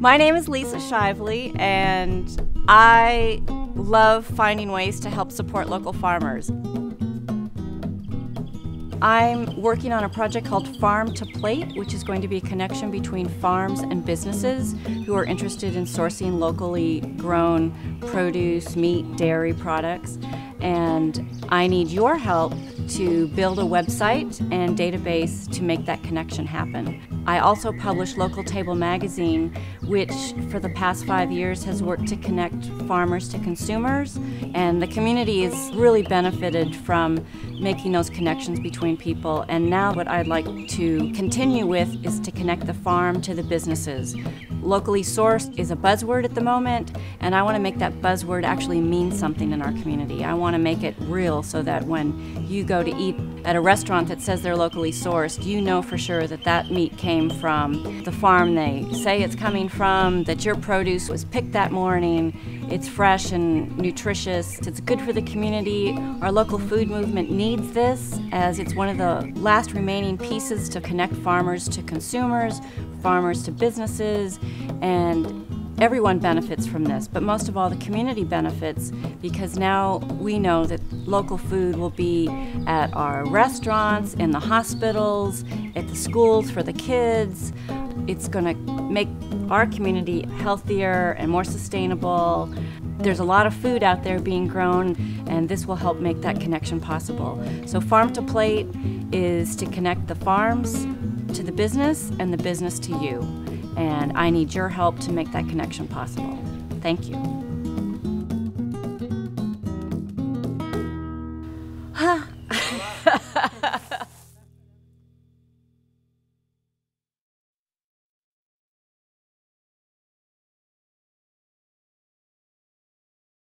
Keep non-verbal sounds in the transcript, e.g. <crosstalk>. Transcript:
My name is Lisa Shively, and I love finding ways to help support local farmers. I'm working on a project called Farm to Plate, which is going to be a connection between farms and businesses who are interested in sourcing locally grown produce, meat, dairy products. And I need your help to build a website and database to make that connection happen. I also publish Local Table Magazine, which for the past five years has worked to connect farmers to consumers, and the community has really benefited from making those connections between people. And now, what I'd like to continue with is to connect the farm to the businesses. Locally sourced is a buzzword at the moment, and I want to make that buzzword actually mean something in our community. I want to make it real so that when you go to eat at a restaurant that says they're locally sourced, you know for sure that that meat came from the farm they say it's coming from, that your produce was picked that morning, it's fresh and nutritious, it's good for the community. Our local food movement needs this as it's one of the last remaining pieces to connect farmers to consumers, farmers to businesses, and everyone benefits from this, but most of all, the community benefits because now we know that local food will be at our restaurants, in the hospitals, at the schools for the kids. It's going to make our community healthier and more sustainable. There's a lot of food out there being grown, and this will help make that connection possible. So, Farm to Plate is to connect the farms to the business and the business to you. And I need your help to make that connection possible. Thank you. Huh. <laughs>